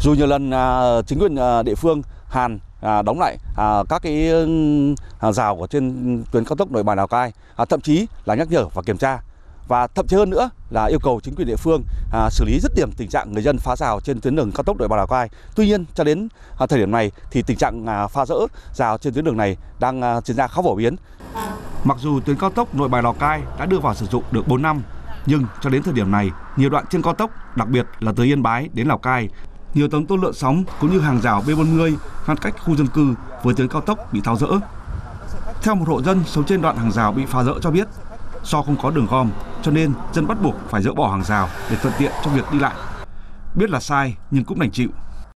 Dù nhiều lần à, chính quyền à, địa phương Hàn à, đóng lại các cái hàng rào của trên tuyến cao tốc Nội Bài Lào Cai, thậm chí là nhắc nhở và kiểm tra và thậm chí hơn nữa là yêu cầu chính quyền địa phương à, xử lý dứt điểm tình trạng người dân phá rào trên tuyến đường cao tốc Nội Bài Lào Cai. Tuy nhiên cho đến à, thời điểm này thì tình trạng à, phá rỡ rào trên tuyến đường này đang à, diễn ra khá phổ biến. Mặc dù tuyến cao tốc Nội Bài Lào Cai đã đưa vào sử dụng được 4 năm, nhưng cho đến thời điểm này, nhiều đoạn trên cao tốc, đặc biệt là từ Yên Bái đến Lào Cai, nhiều tấm tôn lượn sóng cũng như hàng rào B40 ngăn cách khu dân cư với tuyến cao tốc bị tháo rỡ. Theo một hộ dân sống trên đoạn hàng rào bị phá rỡ cho biết, do không có đường gom cho nên dân bắt buộc phải dỡ bỏ hàng rào để thuận tiện cho việc đi lại. Biết là sai nhưng cũng đành chịu.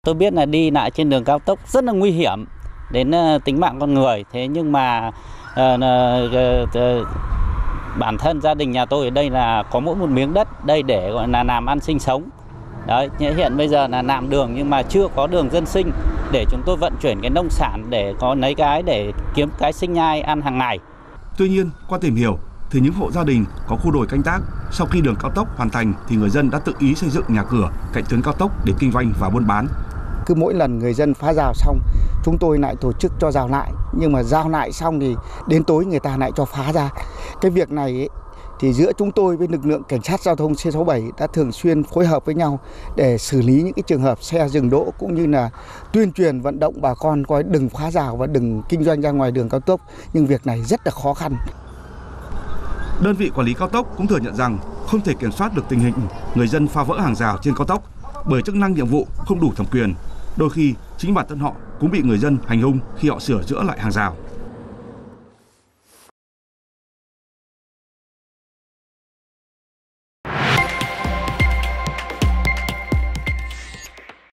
Tôi biết là đi lại trên đường cao tốc rất là nguy hiểm đến ờ, tính mạng con người thế nhưng mà uh, uh, uh, bản thân gia đình nhà tôi ở đây là có mỗi một miếng đất đây để gọi là làm ăn sinh sống đấy hiện bây giờ là nạm đường nhưng mà chưa có đường dân sinh để chúng tôi vận chuyển cái nông sản để có lấy cái để kiếm cái sinh nhai ăn hàng ngày tuy nhiên qua tìm hiểu thì những hộ gia đình có khu đồi canh tác sau khi đường cao tốc hoàn thành thì người dân đã tự ý xây dựng nhà cửa cạnh tuyến cao tốc để kinh doanh và buôn bán. Cứ mỗi lần người dân phá rào xong, chúng tôi lại tổ chức cho rào lại, nhưng mà rào lại xong thì đến tối người ta lại cho phá ra. Cái việc này ấy, thì giữa chúng tôi với lực lượng cảnh sát giao thông C67 đã thường xuyên phối hợp với nhau để xử lý những cái trường hợp xe dừng đỗ cũng như là tuyên truyền vận động bà con coi đừng phá rào và đừng kinh doanh ra ngoài đường cao tốc nhưng việc này rất là khó khăn Đơn vị quản lý cao tốc cũng thừa nhận rằng không thể kiểm soát được tình hình người dân phá vỡ hàng rào trên cao tốc bởi chức năng nhiệm vụ không đủ thẩm quyền. Đôi khi chính bản thân họ cũng bị người dân hành hung khi họ sửa chữa lại hàng rào.